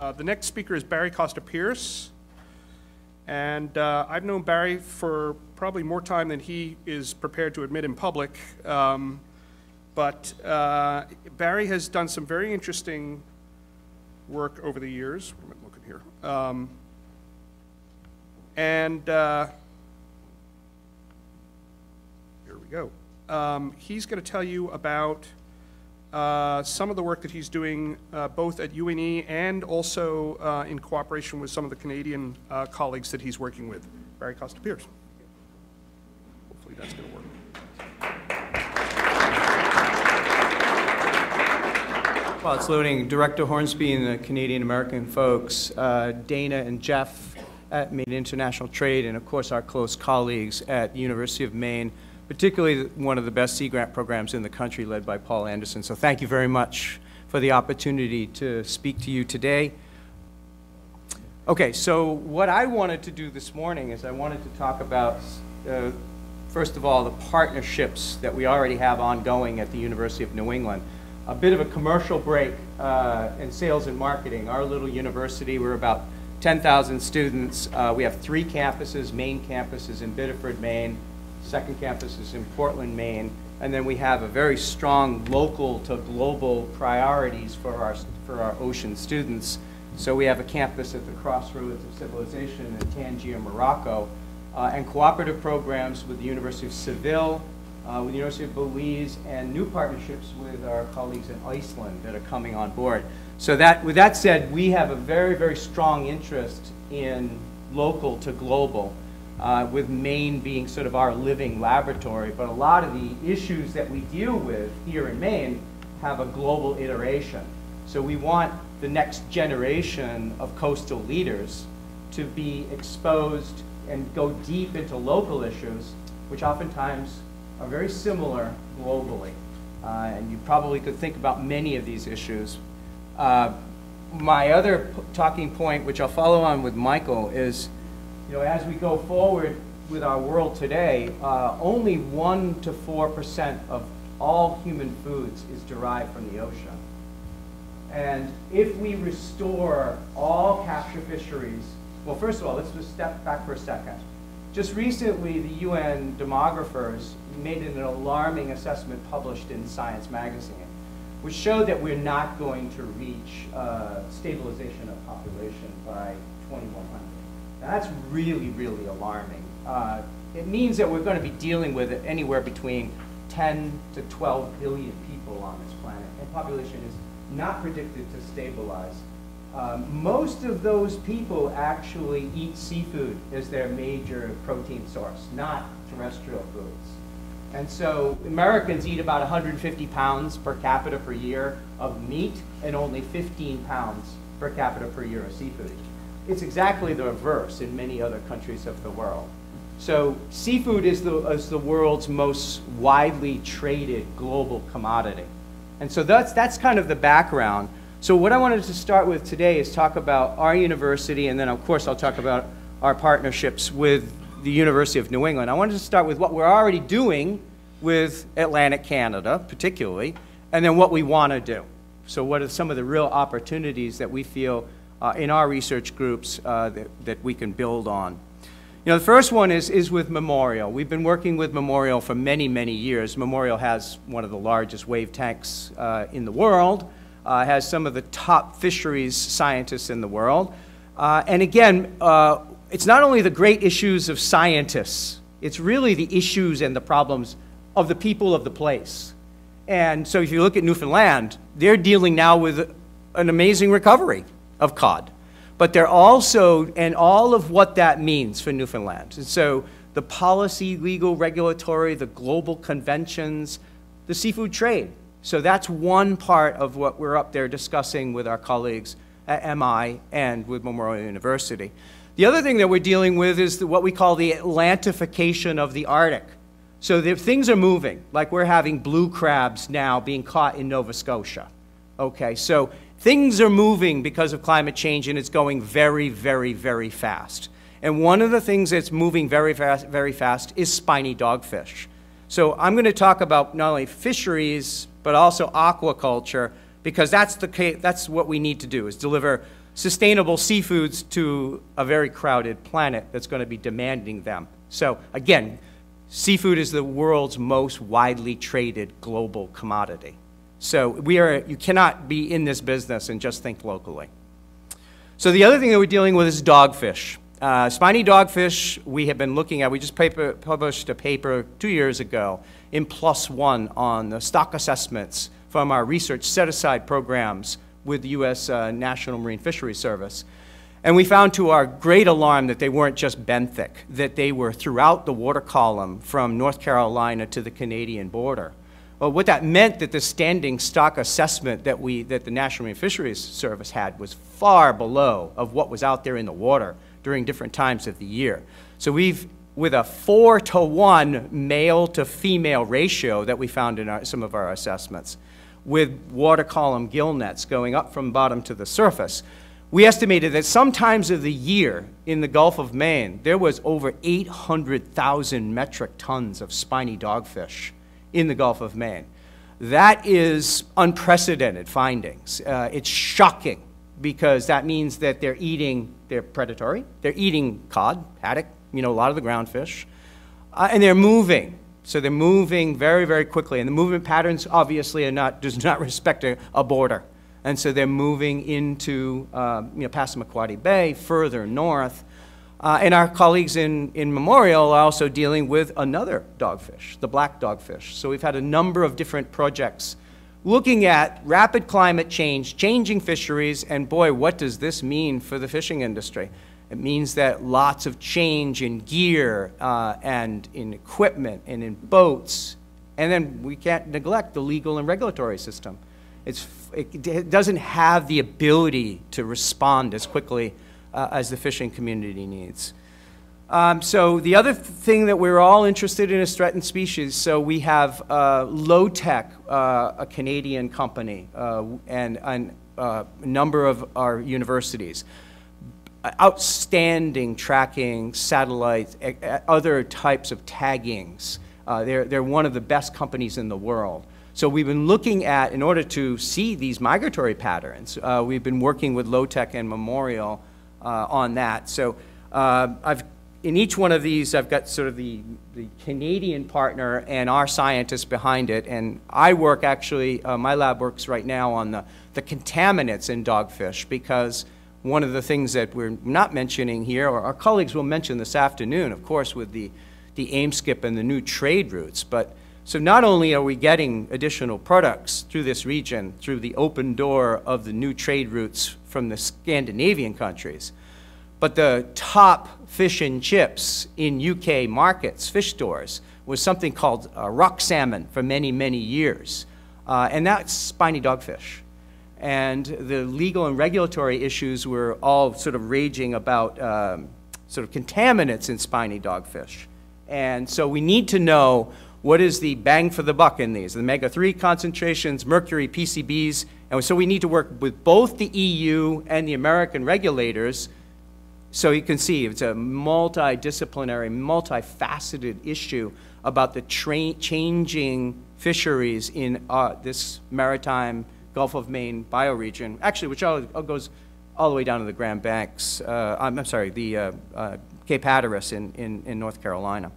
Uh, The next speaker is Barry Costa Pierce. And uh, I've known Barry for probably more time than he is prepared to admit in public. Um, But uh, Barry has done some very interesting work over the years. Where am I looking here? Um, And uh, here we go. Um, He's going to tell you about uh, some of the work that he's doing uh, both at UNE and also uh, in cooperation with some of the Canadian uh, colleagues that he's working with. Barry Costa Pierce. Hopefully that's going to work. While it's loading, Director Hornsby and the Canadian American folks, uh, Dana and Jeff at Maine International Trade, and of course our close colleagues at University of Maine, particularly one of the best Sea Grant programs in the country led by Paul Anderson. So thank you very much for the opportunity to speak to you today. Okay, so what I wanted to do this morning is I wanted to talk about, uh, first of all, the partnerships that we already have ongoing at the University of New England. A bit of a commercial break uh, in sales and marketing. Our little university, we're about 10,000 students. Uh, we have three campuses. Main campus is in Biddeford, Maine. Second campus is in Portland, Maine. And then we have a very strong local to global priorities for our, for our ocean students. So we have a campus at the crossroads of civilization in Tangier, Morocco, uh, and cooperative programs with the University of Seville, uh, with the University of Belize, and new partnerships with our colleagues in Iceland that are coming on board. So that, with that said, we have a very, very strong interest in local to global, uh, with Maine being sort of our living laboratory. But a lot of the issues that we deal with here in Maine have a global iteration. So we want the next generation of coastal leaders to be exposed and go deep into local issues, which oftentimes are very similar globally. Uh, and you probably could think about many of these issues. Uh, my other talking point, which I'll follow on with Michael, is you know, as we go forward with our world today, uh, only 1 to 4% of all human foods is derived from the ocean. And if we restore all capture fisheries, well, first of all, let's just step back for a second. Just recently, the UN demographers made an alarming assessment published in Science magazine, which showed that we're not going to reach uh, stabilization of population by 2100. That's really, really alarming. Uh, it means that we're going to be dealing with anywhere between 10 to 12 billion people on this planet, and population is not predicted to stabilize. Um, most of those people actually eat seafood as their major protein source, not terrestrial foods. And so Americans eat about 150 pounds per capita per year of meat and only 15 pounds per capita per year of seafood. It's exactly the reverse in many other countries of the world. So seafood is the, is the world's most widely traded global commodity. And so that's, that's kind of the background. So what I wanted to start with today is talk about our university, and then of course I'll talk about our partnerships with the University of New England. I wanted to start with what we're already doing with Atlantic Canada, particularly, and then what we want to do. So what are some of the real opportunities that we feel in our research groups uh, that, that we can build on? You know, the first one is, is with Memorial. We've been working with Memorial for many, many years. Memorial has one of the largest wave tanks uh, in the world, uh, has some of the top fisheries scientists in the world. Uh, and again, uh, it's not only the great issues of scientists, it's really the issues and the problems of the people of the place. And so if you look at Newfoundland, they're dealing now with an amazing recovery of cod but they're also, and all of what that means for Newfoundland. And so the policy, legal, regulatory, the global conventions, the seafood trade. So that's one part of what we're up there discussing with our colleagues at MI and with Memorial University. The other thing that we're dealing with is what we call the Atlantification of the Arctic. So the, things are moving, like we're having blue crabs now being caught in Nova Scotia. Okay, so Things are moving because of climate change, and it's going very, very, very fast. And one of the things that's moving very fast, very fast is spiny dogfish. So I'm going to talk about not only fisheries, but also aquaculture, because that's, the, that's what we need to do, is deliver sustainable seafoods to a very crowded planet that's going to be demanding them. So again, seafood is the world's most widely traded global commodity. So we are, you cannot be in this business and just think locally. So the other thing that we're dealing with is dogfish. Uh, spiny dogfish, we have been looking at, we just paper, published a paper two years ago in PLOS One on the stock assessments from our research set-aside programs with the U.S. Uh, National Marine Fisheries Service. And we found to our great alarm that they weren't just benthic, that they were throughout the water column from North Carolina to the Canadian border. Well, what that meant that the standing stock assessment that, we, that the National Marine Fisheries Service had was far below of what was out there in the water during different times of the year. So we've, with a four to one male to female ratio that we found in our, some of our assessments, with water column gill nets going up from bottom to the surface, we estimated that sometimes of the year in the Gulf of Maine, there was over 800,000 metric tons of spiny dogfish in the Gulf of Maine. That is unprecedented findings. Uh, it's shocking because that means that they're eating, they're predatory, they're eating cod, haddock, you know, a lot of the ground fish, uh, and they're moving. So they're moving very, very quickly. And the movement patterns obviously are not, does not respect a, a border. And so they're moving into, uh, you know, Passamaquoddy Bay, further north, uh, and our colleagues in, in Memorial are also dealing with another dogfish, the black dogfish. So we've had a number of different projects looking at rapid climate change, changing fisheries, and boy, what does this mean for the fishing industry? It means that lots of change in gear uh, and in equipment and in boats. And then we can't neglect the legal and regulatory system. It's, it, it doesn't have the ability to respond as quickly uh, as the fishing community needs. Um, so the other thing that we're all interested in is threatened species. So we have uh, Lotek, uh, a Canadian company, uh, and, and uh, a number of our universities. Outstanding tracking, satellites, other types of taggings. Uh, they're, they're one of the best companies in the world. So we've been looking at, in order to see these migratory patterns, uh, we've been working with Lotek and Memorial on that. So uh, I've, in each one of these, I've got sort of the, the Canadian partner and our scientists behind it. And I work actually, uh, my lab works right now on the, the contaminants in dogfish because one of the things that we're not mentioning here, or our colleagues will mention this afternoon, of course, with the, the Eimskip and the new trade routes, but so not only are we getting additional products through this region, through the open door of the new trade routes from the Scandinavian countries, but the top fish and chips in UK markets, fish stores, was something called uh, rock salmon for many, many years. Uh, and that's spiny dogfish. And the legal and regulatory issues were all sort of raging about um, sort of contaminants in spiny dogfish. And so we need to know what is the bang for the buck in these? The omega-3 concentrations, mercury, PCBs, and so we need to work with both the EU and the American regulators so you can see it's a multidisciplinary, multifaceted issue about the changing fisheries in uh, this maritime Gulf of Maine bioregion, actually, which all, all, goes all the way down to the Grand Banks, uh, I'm, I'm, sorry, the uh, uh Cape Hatteras in, in, in North Carolina.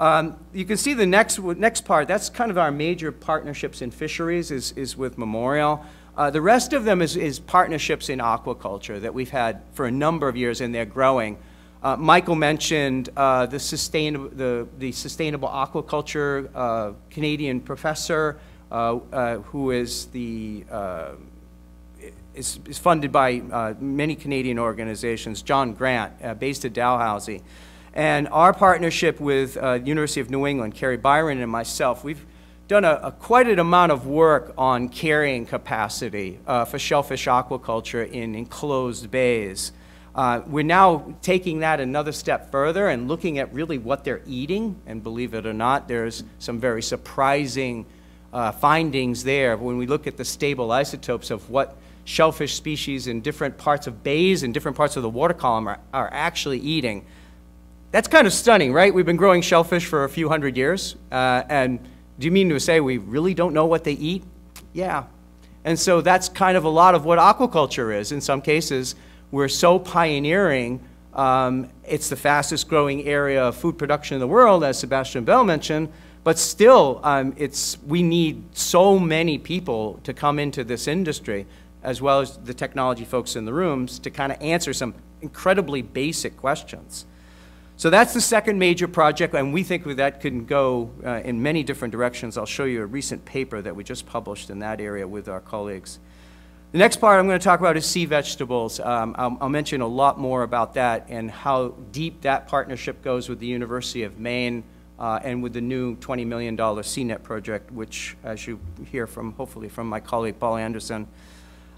Um, you can see the next, next part, that's kind of our major partnerships in fisheries is, is with Memorial. Uh, the rest of them is, is, partnerships in aquaculture that we've had for a number of years and they're growing. Uh, Michael mentioned uh, the, sustainable, the, the sustainable aquaculture uh, Canadian professor uh, uh, who is, the, is, is, funded by many Canadian organizations, John Grant, based at Dalhousie. And our partnership with uh, University of New England, Carrie Byron and myself, we've done a, a quite an amount of work on carrying capacity uh, for shellfish aquaculture in enclosed bays. Uh, we're now taking that another step further and looking at really what they're eating. And believe it or not, there's some very surprising uh, findings there when we look at the stable isotopes of what shellfish species in different parts of bays and different parts of the water column are, are actually eating. That's kind of stunning, right? We've been growing shellfish for a few hundred years, uh, and do you mean to say we really don't know what they eat? Yeah. And so that's kind of a lot of what aquaculture is. In some cases, we're so pioneering. Um, it's the fastest growing area of food production in the world, as Sebastian Belle mentioned. But still, um, it's, we need so many people to come into this industry, as well as the technology folks in the rooms, to kind of answer some incredibly basic questions. So that's the second major project, and we think that can go uh, in many different directions. I'll show you a recent paper that we just published in that area with our colleagues. The next part I'm going to talk about is sea vegetables. Um, I'll, I'll, mention a lot more about that and how deep that partnership goes with the University of Maine uh, and with the new $20 million SEANET project, which, as you hear from, hopefully, from my colleague Paul Anderson.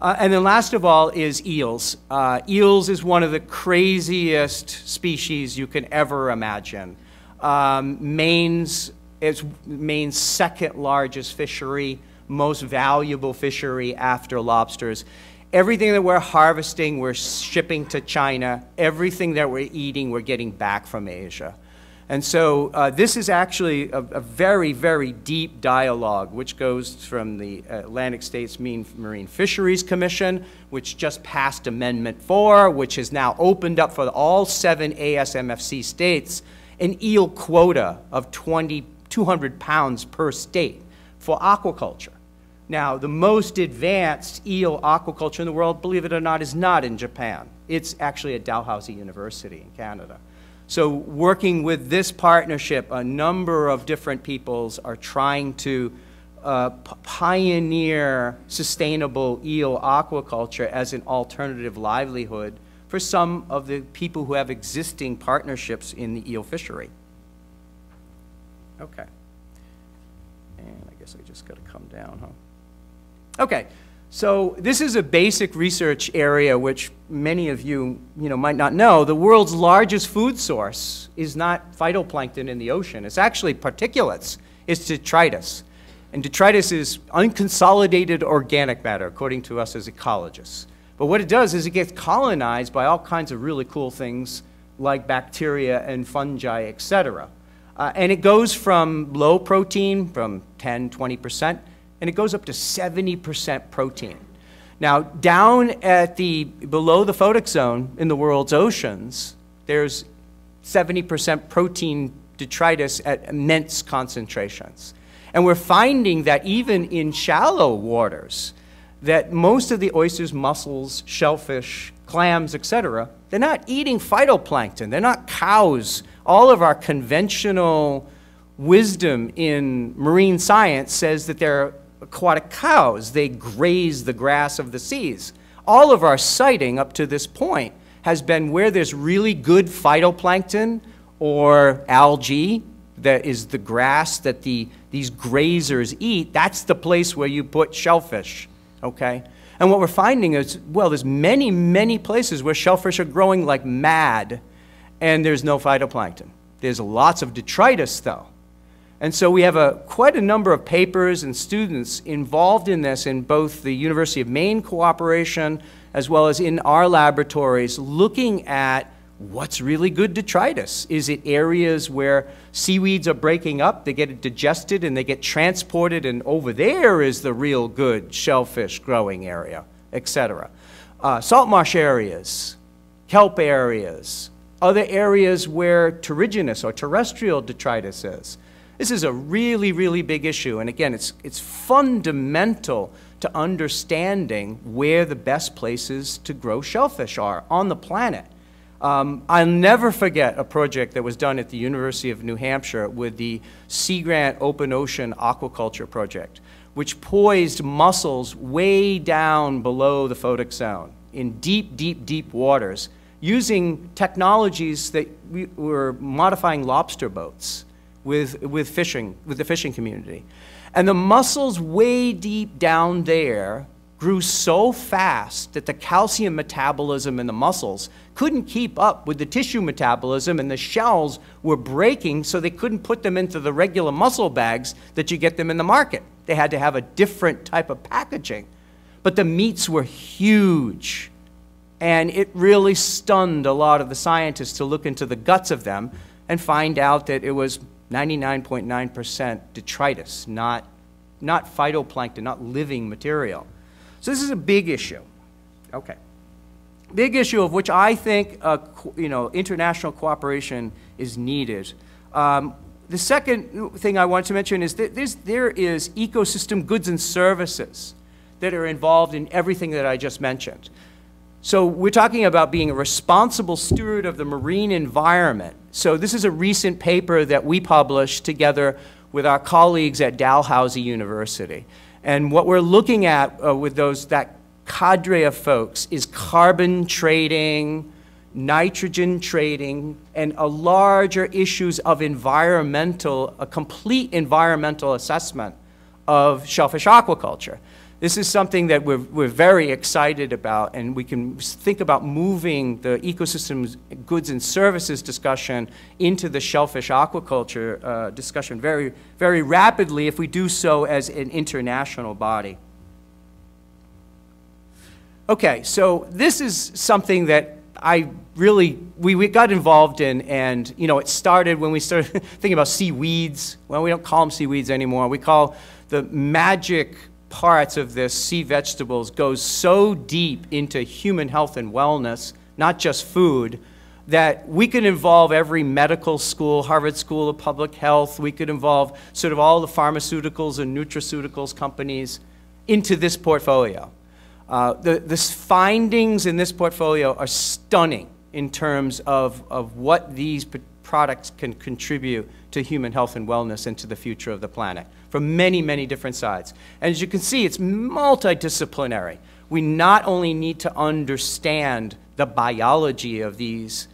Uh, and then last of all is eels. Uh, eels is one of the craziest species you can ever imagine. Um, Maine's, it's Maine's second largest fishery, most valuable fishery after lobsters. Everything that we're harvesting, we're shipping to China. Everything that we're eating, we're getting back from Asia. And so uh, this is actually a, a, very, very deep dialogue, which goes from the Atlantic States Marine Fisheries Commission, which just passed Amendment 4, which has now opened up for all seven ASMFC states an eel quota of 20, 200 pounds per state for aquaculture. Now, the most advanced eel aquaculture in the world, believe it or not, is not in Japan. It's actually at Dalhousie University in Canada. So working with this partnership, a number of different peoples are trying to uh, pioneer sustainable eel aquaculture as an alternative livelihood for some of the people who have existing partnerships in the eel fishery. Okay. And I guess I just got to come down, huh? Okay. So this is a basic research area which many of you, you know, might not know. The world's largest food source is not phytoplankton in the ocean. It's actually particulates. It's detritus. And detritus is unconsolidated organic matter, according to us as ecologists. But what it does is it gets colonized by all kinds of really cool things like bacteria and fungi, et cetera. Uh, and it goes from low protein, from 10, 20 percent, and it goes up to 70% protein. Now, down at the, below the photic zone in the world's oceans, there's 70% protein detritus at immense concentrations. And we're finding that even in shallow waters, that most of the oysters, mussels, shellfish, clams, etc., they're not eating phytoplankton. They're not cows. All of our conventional wisdom in marine science says that they're aquatic cows. They graze the grass of the seas. All of our sighting up to this point has been where there's really good phytoplankton or algae that is the grass that the, these grazers eat. That's the place where you put shellfish, okay? And what we're finding is, well, there's many, many places where shellfish are growing like mad, and there's no phytoplankton. There's lots of detritus, though. And so we have a, quite a number of papers and students involved in this in both the University of Maine cooperation as well as in our laboratories looking at what's really good detritus. Is it areas where seaweeds are breaking up, they get digested and they get transported and over there is the real good shellfish growing area, etc. Uh, salt marsh areas, kelp areas, other areas where terrigenous or terrestrial detritus is. This is a really, really big issue. And again, it's, it's fundamental to understanding where the best places to grow shellfish are on the planet. Um, I'll never forget a project that was done at the University of New Hampshire with the Sea Grant Open Ocean Aquaculture Project, which poised mussels way down below the photic zone in deep, deep, deep waters using technologies that we were modifying lobster boats with, with fishing, with the fishing community. And the mussels way deep down there grew so fast that the calcium metabolism in the mussels couldn't keep up with the tissue metabolism and the shells were breaking so they couldn't put them into the regular mussel bags that you get them in the market. They had to have a different type of packaging. But the meats were huge. And it really stunned a lot of the scientists to look into the guts of them and find out that it was 99.9% detritus, not, not phytoplankton, not living material. So this is a big issue. Okay. Big issue of which I think, uh, you know, international cooperation is needed. Um, the second thing I want to mention is that there is ecosystem goods and services that are involved in everything that I just mentioned. So we're talking about being a responsible steward of the marine environment. So this is a recent paper that we published together with our colleagues at Dalhousie University. And what we're looking at uh, with those, that cadre of folks is carbon trading, nitrogen trading, and a larger issues of environmental, a complete environmental assessment of shellfish aquaculture. This is something that we're, we're very excited about, and we can think about moving the ecosystems, goods, and services discussion into the shellfish aquaculture uh, discussion very, very rapidly if we do so as an international body. Okay, so this is something that I really, we, we got involved in, and, you know, it started when we started thinking about seaweeds. Well, we don't call them seaweeds anymore. We call the magic parts of this sea vegetables goes so deep into human health and wellness, not just food, that we could involve every medical school, Harvard School of Public Health, we could involve sort of all the pharmaceuticals and nutraceuticals companies into this portfolio. Uh, the, the findings in this portfolio are stunning in terms of, of what these products can contribute to human health and wellness and to the future of the planet from many, many different sides. And as you can see, it's multidisciplinary. We not only need to understand the biology of these,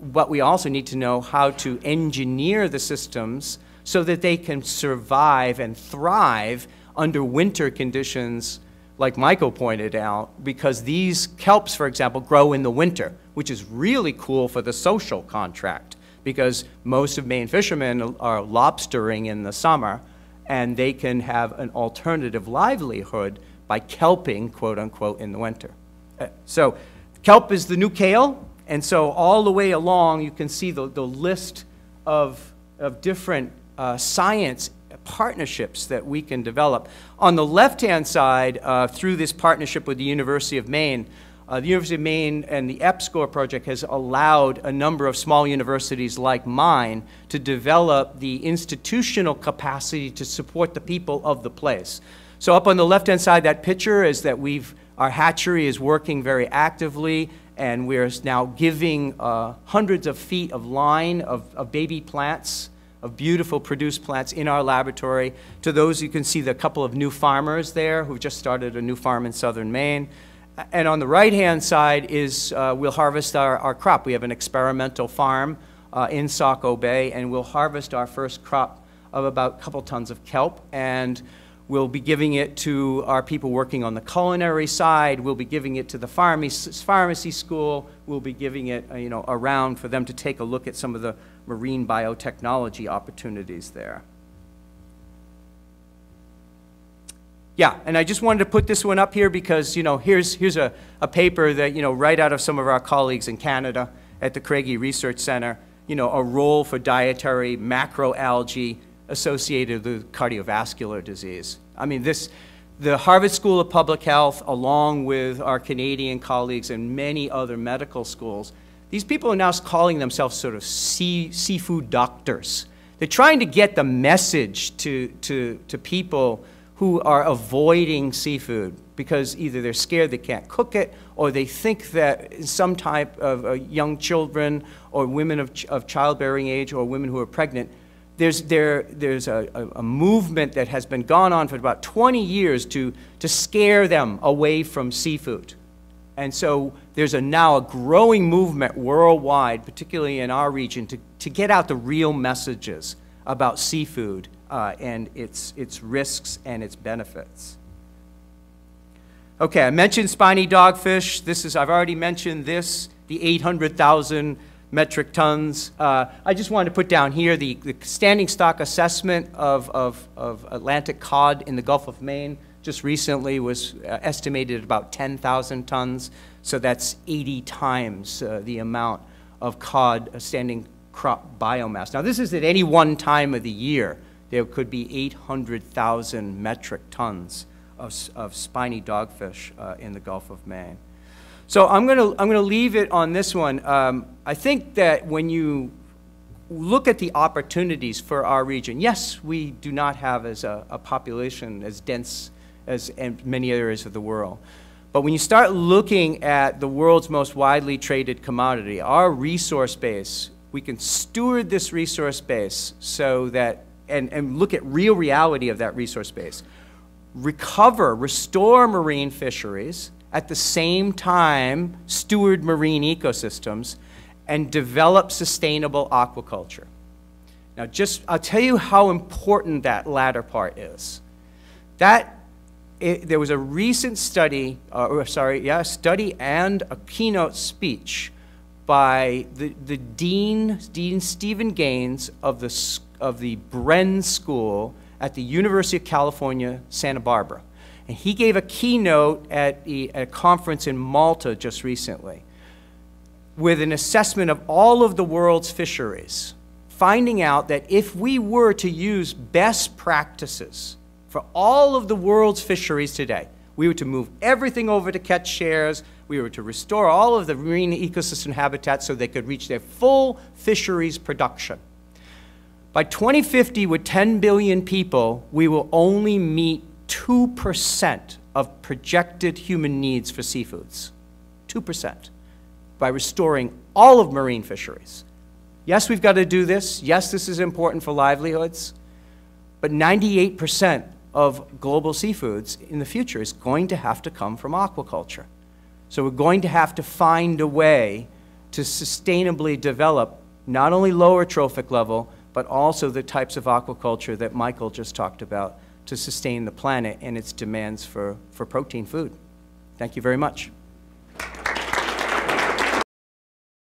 but we also need to know how to engineer the systems so that they can survive and thrive under winter conditions like Michael pointed out, because these kelps, for example, grow in the winter, which is really cool for the social contract, because most of Maine fishermen are lobstering in the summer, and they can have an alternative livelihood by kelping, quote unquote, in the winter. Uh, So kelp is the new kale, and so all the way along, you can see the, the list of, of different uh, science partnerships that we can develop. On the left-hand side, uh, through this partnership with the University of Maine, uh, the University of Maine and the EPSCoR project has allowed a number of small universities like mine to develop the institutional capacity to support the people of the place. So up on the left-hand side, that picture is that we've, our hatchery is working very actively, and we're now giving uh, hundreds of feet of line of, of baby plants of beautiful produced plants in our laboratory. To those, you can see the couple of new farmers there who've just started a new farm in southern Maine. And on the right-hand side is uh, we'll harvest our, our crop. We have an experimental farm uh, in Saco Bay, and we'll harvest our first crop of about a couple tons of kelp. And we'll be giving it to our people working on the culinary side. We'll be giving it to the pharmacy, pharmacy school. We'll be giving it, you know, around for them to take a look at some of the marine biotechnology opportunities there. Yeah, and I just wanted to put this one up here because, you know, here's, here's a, a paper that, you know, right out of some of our colleagues in Canada at the Craigie Research Center, you know, a role for dietary macroalgae associated with cardiovascular disease. I mean, this, the Harvard School of Public Health, along with our Canadian colleagues and many other medical schools, these people are now calling themselves sort of sea, seafood doctors. They're trying to get the message to, to, to people who are avoiding seafood because either they're scared they can't cook it or they think that some type of uh, young children or women of, ch- of childbearing age or women who are pregnant there's, there, there's a, a, a movement that has been gone on for about 20 years to, to scare them away from seafood. And so there's a, now a growing movement worldwide, particularly in our region, to, to get out the real messages about seafood uh, and its, its risks and its benefits. Okay, I mentioned spiny dogfish. This is, I've already mentioned this, the 800,000 metric tons. Uh, I just wanted to put down here the, the standing stock assessment of, of, of Atlantic cod in the Gulf of Maine just recently was uh, estimated at about 10,000 tons. So that's 80 times uh, the amount of cod uh, standing crop biomass. Now, this is at any one time of the year. There could be 800,000 metric tons of, of spiny dogfish uh, in the Gulf of Maine. So I'm going to I'm going to leave it on this one. Um, I think that when you look at the opportunities for our region, yes, we do not have as a, a population as dense as many areas of the world. But when you start looking at the world's most widely traded commodity, our resource base, we can steward this resource base so that, and, and look at real reality of that resource base recover, restore marine fisheries, at the same time steward marine ecosystems, and develop sustainable aquaculture. Now, just, I'll tell you how important that latter part is. That, it, there was a recent study, uh, or sorry, yeah, study and a keynote speech by the, the dean, Dean Stephen Gaines of the, of the Bren School at the University of California, Santa Barbara. And he gave a keynote at, a conference in Malta just recently with an assessment of all of the world's fisheries, finding out that if we were to use best practices for all of the world's fisheries today, we were to move everything over to catch shares, we were to restore all of the marine ecosystem habitats so they could reach their full fisheries production. By 2050, with 10 billion people, we will only meet 2% of projected human needs for seafoods. 2% by restoring all of marine fisheries. Yes, we've got to do this. Yes, this is important for livelihoods. But 98% of global seafoods in the future is going to have to come from aquaculture. So we're going to have to find a way to sustainably develop not only lower trophic level, but also the types of aquaculture that Michael just talked about to sustain the planet and its demands for, for protein food. Thank you very much.